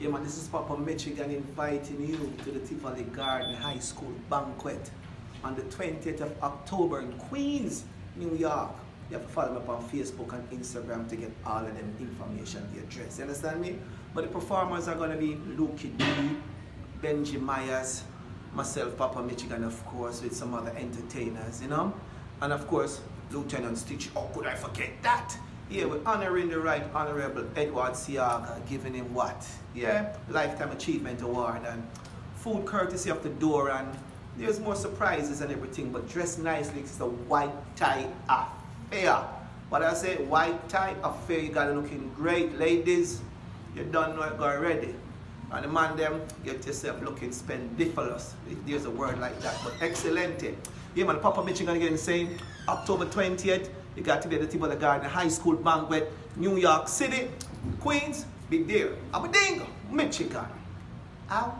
Yeah, man, this is Papa Michigan inviting you to the Tivoli Garden High School banquet on the 20th of October in Queens, New York. You have to follow me up on Facebook and Instagram to get all of them information, the address. You understand me? But the performers are going to be Lukie D, Benji Myers, myself, Papa Michigan, of course, with some other entertainers, you know? And of course, Lieutenant Stitchie. Oh, could I forget that? Yeah, we're honoring the right honorable Edward Seaga, giving him what? Yeah, Lifetime Achievement Award and food courtesy of the door and there's more surprises and everything, but dress nicely, it's a white tie affair. What I say, white tie affair, you got looking great. Ladies, you don't know it already. And the man them, get yourself looking spendifulous, if there's a word like that, but excellent. Eh? Yeah man, Papa Michigan again saying, October 20th, you got to be at the Tivoli Garden High School Banquet, New York City, Queens, big deal. Aberdeen, Michigan. Out.